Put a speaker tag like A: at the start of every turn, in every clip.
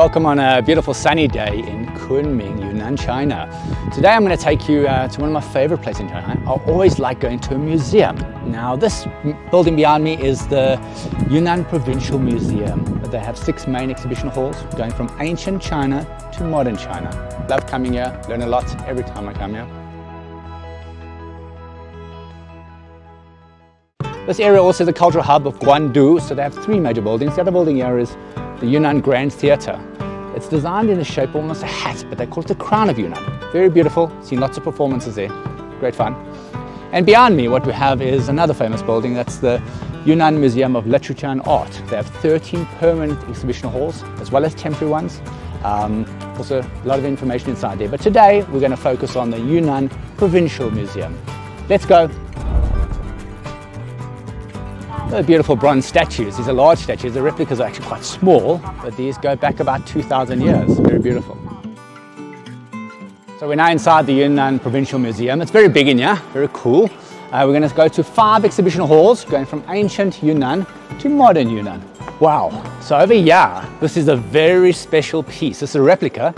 A: welcome on a beautiful sunny day in Kunming, Yunnan, China. Today I'm going to take you uh, to one of my favorite places in China. I always like going to a museum. Now this building behind me is the Yunnan Provincial Museum. They have six main exhibition halls going from ancient China to modern China. Love coming here, learn a lot every time I come here. This area also is a cultural hub of Guandu, so they have three major buildings. The other building here is the Yunnan Grand Theatre. It's designed in the shape almost a hat, but they call it the crown of Yunnan. Very beautiful, seen lots of performances there, great fun. And behind me, what we have is another famous building, that's the Yunnan Museum of Literature and Art. They have 13 permanent exhibition halls, as well as temporary ones. Um, also, a lot of information inside there. But today, we're going to focus on the Yunnan Provincial Museum. Let's go. Beautiful bronze statues. These are large statues. The replicas are actually quite small, but these go back about 2,000 years. Very beautiful. So we're now inside the Yunnan Provincial Museum. It's very big in here, very cool. Uh, we're going to go to five exhibition halls, going from ancient Yunnan to modern Yunnan. Wow. So over here, this is a very special piece. It's a replica,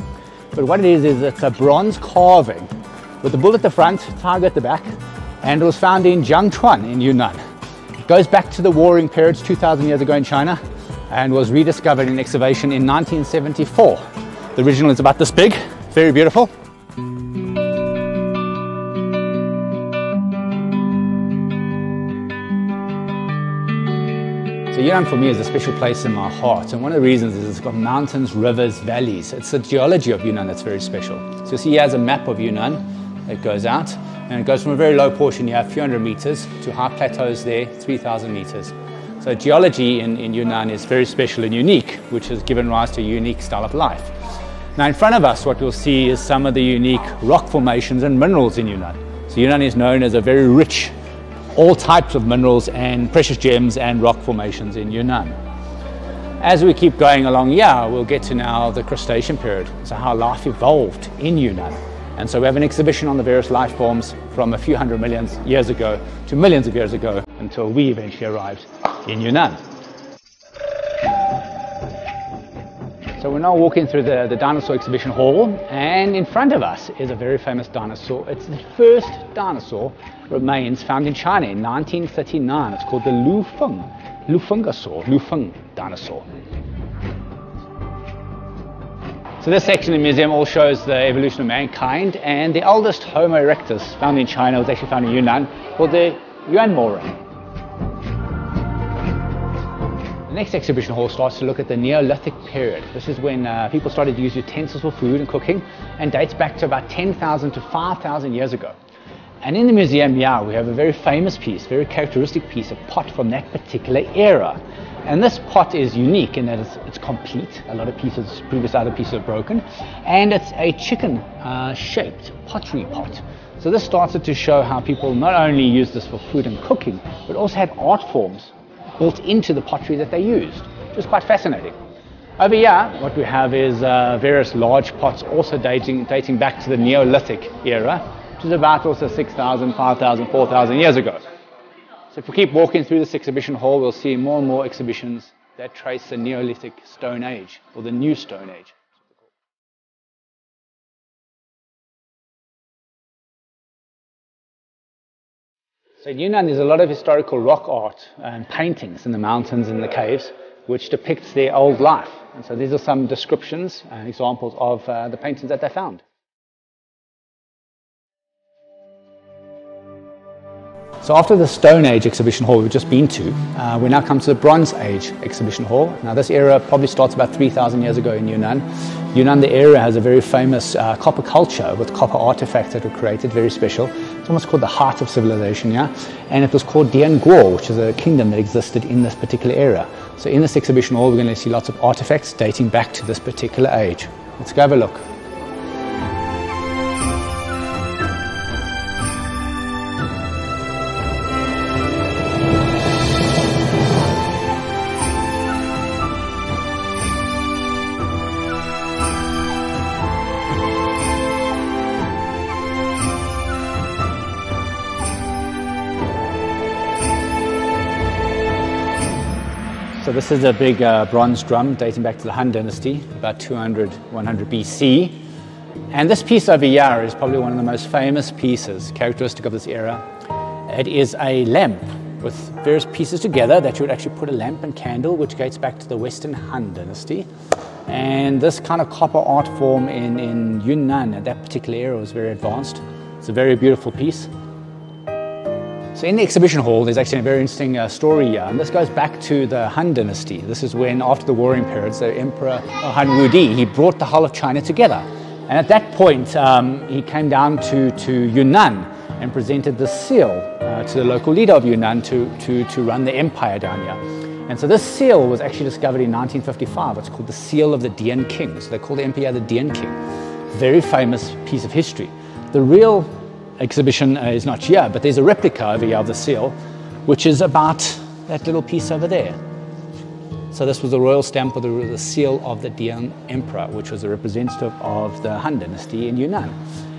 A: but what it is, is it's a bronze carving with the bull at the front, tiger at the back, and it was found in Jiangchuan in Yunnan. It goes back to the warring periods 2,000 years ago in China and was rediscovered in excavation in 1974. The original is about this big, very beautiful. So Yunnan for me is a special place in my heart and one of the reasons is it's got mountains, rivers, valleys. It's the geology of Yunnan that's very special. So you see here has a map of Yunnan that goes out and it goes from a very low portion here, a few hundred meters, to high plateaus there, 3,000 meters. So geology in, in Yunnan is very special and unique, which has given rise to a unique style of life. Now in front of us, what we'll see is some of the unique rock formations and minerals in Yunnan. So Yunnan is known as a very rich, all types of minerals and precious gems and rock formations in Yunnan. As we keep going along here, we'll get to now the Cretaceous period, so how life evolved in Yunnan. And so we have an exhibition on the various life forms from a few hundred million years ago to millions of years ago until we eventually arrived in Yunnan. So we're now walking through the, the dinosaur exhibition hall and in front of us is a very famous dinosaur. It's the first dinosaur remains found in China in 1939. It's called the Lufeng, Lufengosaurus, Lufeng dinosaur. So this section of the museum all shows the evolution of mankind and the oldest Homo erectus found in China was actually found in Yunnan called the Yuanmou ring. The next exhibition hall starts to look at the Neolithic period. This is when uh, people started to use utensils for food and cooking and dates back to about 10,000 to 5,000 years ago. And in the museum, yeah, we have a very famous piece, very characteristic piece, a pot from that particular era. And this pot is unique in that it's, it's complete. A lot of pieces, previous other pieces are broken. And it's a chicken uh, shaped pottery pot. So this started to show how people not only used this for food and cooking, but also had art forms built into the pottery that they used, which quite fascinating. Over here, what we have is uh, various large pots also dating, dating back to the Neolithic era, which is about also 6,000, 5,000, 4,000 years ago. So if we keep walking through this exhibition hall, we'll see more and more exhibitions that trace the Neolithic Stone Age, or the New Stone Age. So in Yunnan, there's a lot of historical rock art and paintings in the mountains and the caves, which depicts their old life. And so these are some descriptions and examples of uh, the paintings that they found. So after the Stone Age exhibition hall we've just been to, uh, we now come to the Bronze Age exhibition hall. Now this era probably starts about 3,000 years ago in Yunnan. Yunnan, the area, has a very famous uh, copper culture with copper artifacts that were created, very special. It's almost called the heart of civilization, yeah? And it was called Dian Guo, which is a kingdom that existed in this particular era. So in this exhibition hall, we're going to see lots of artifacts dating back to this particular age. Let's go have a look. This is a big uh, bronze drum dating back to the Han Dynasty, about 200, 100 BC. And this piece over here is probably one of the most famous pieces, characteristic of this era. It is a lamp with various pieces together that you would actually put a lamp and candle, which dates back to the Western Han Dynasty. And this kind of copper art form in, in Yunnan at that particular era was very advanced. It's a very beautiful piece. So in the exhibition hall, there's actually a very interesting uh, story here, and this goes back to the Han Dynasty. This is when, after the warring periods, the Emperor Han Wudi, he brought the whole of China together. And at that point, um, he came down to, to Yunnan and presented the seal uh, to the local leader of Yunnan to, to, to run the empire down here. And so this seal was actually discovered in 1955. It's called the Seal of the Dian King. So they call the empire the Dian King. Very famous piece of history. The real exhibition uh, is not here, but there's a replica over here of the seal, which is about that little piece over there. So this was the royal stamp of the, the seal of the Dian Emperor, which was a representative of the Han Dynasty in Yunnan.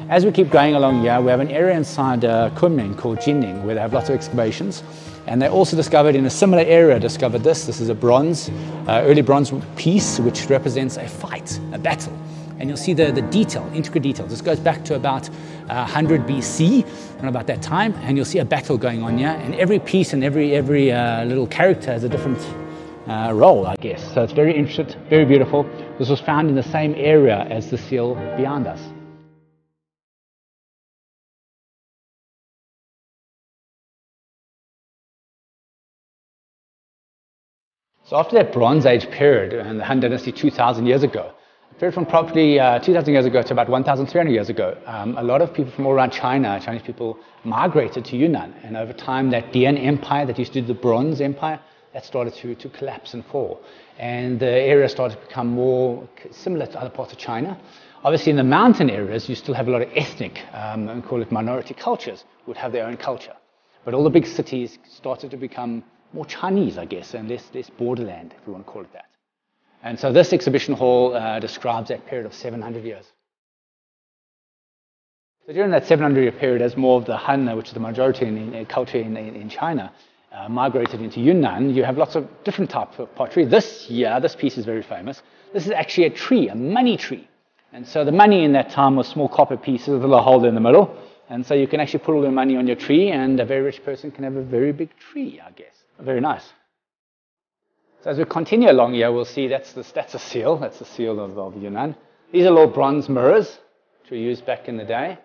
A: As we keep going along here, we have an area inside uh, Kunming called Jinning, where they have lots of excavations. And they also discovered in a similar area, discovered this. This is a bronze, uh, early bronze piece, which represents a fight, a battle and you'll see the, the detail, intricate detail. This goes back to about 100 BC, around about that time, and you'll see a battle going on here, and every piece and every, every uh, little character has a different uh, role, I guess. So it's very interesting, very beautiful. This was found in the same area as the seal beyond us. So after that Bronze Age period and the Han Dynasty 2,000 years ago, from probably uh, 2,000 years ago to about 1,300 years ago, um, a lot of people from all around China, Chinese people, migrated to Yunnan. And over time, that Dian Empire that used to be the Bronze Empire, that started to, to collapse and fall. And the area started to become more similar to other parts of China. Obviously, in the mountain areas, you still have a lot of ethnic, um, and call it minority cultures, would have their own culture. But all the big cities started to become more Chinese, I guess, and less, less borderland, if we want to call it that. And so this exhibition hall uh, describes that period of 700 years. So during that 700 year period, as more of the Han, which is the majority in, in culture in, in China, uh, migrated into Yunnan, you have lots of different types of pottery. This year, this piece is very famous. This is actually a tree, a money tree. And so the money in that time was small copper pieces with a little hole in the middle. And so you can actually put all your money on your tree, and a very rich person can have a very big tree, I guess. Very nice. So as we continue along here, we'll see that's, the, that's a seal. That's the seal of, of Yunnan. These are little bronze mirrors, which were used back in the day.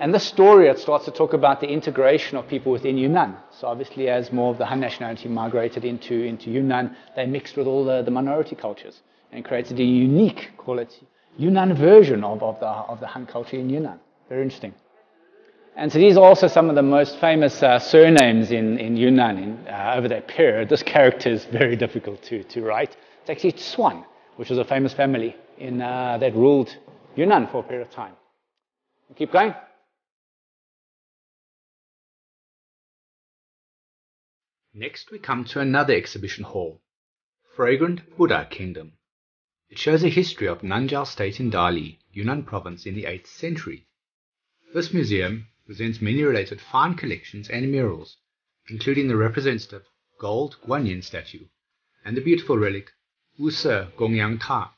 A: And this story, it starts to talk about the integration of people within Yunnan. So obviously, as more of the Han nationality migrated into, into Yunnan, they mixed with all the, the minority cultures and created a unique, call it Yunnan version of, of, the, of the Han culture in Yunnan. Very interesting. And so these are also some of the most famous uh, surnames in, in Yunnan in, uh, over that period. This character is very difficult to, to write. It's actually Cuan, which was a famous family in, uh, that ruled Yunnan for a period of time. Keep going.
B: Next, we come to another exhibition hall, Fragrant Buddha Kingdom. It shows a history of Nanzhao State in Dali, Yunnan Province in the 8th century. This museum presents many related fine collections and murals, including the representative gold Guanyin statue and the beautiful relic Wusi Gongyang Ta,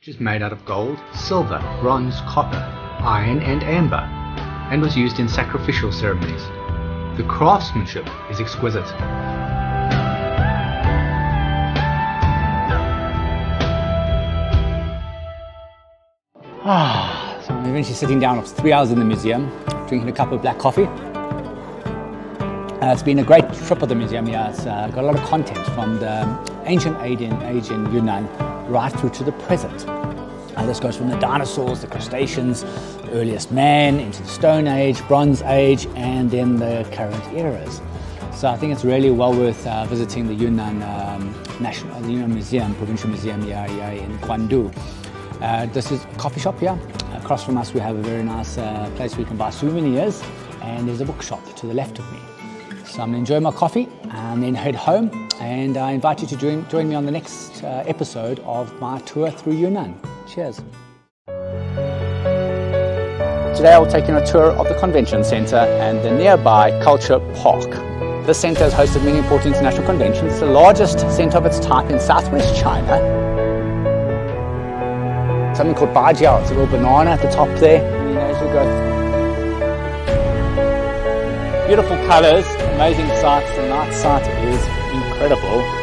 B: which is made out of gold, silver, bronze, copper, iron, and amber, and was used in sacrificial ceremonies. The craftsmanship is exquisite.
A: Ah, so I'm eventually sitting down after three hours in the museum, drinking a cup of black coffee. Uh, it's been a great trip of the museum here. It's uh, got a lot of content from the ancient age in Yunnan right through to the present. Uh, this goes from the dinosaurs, the crustaceans, the earliest man, into the Stone Age, Bronze Age, and then the current eras. So I think it's really well worth uh, visiting the Yunnan um, National Yunnan Museum, Provincial Museum here, here in Guandu. Uh, this is a coffee shop here. Across from us we have a very nice uh, place where you can buy souvenirs and there's a bookshop to the left of me. So I'm going to enjoy my coffee and then head home and I invite you to join, join me on the next uh, episode of my tour through Yunnan. Cheers. Today I will take you on a tour of the convention centre and the nearby culture park. This centre has hosted many important international conventions. It's the largest centre of its type in southwest China. Something called Baijiao. It's a little banana at the top there. Beautiful colours, amazing sights. The night sight is incredible.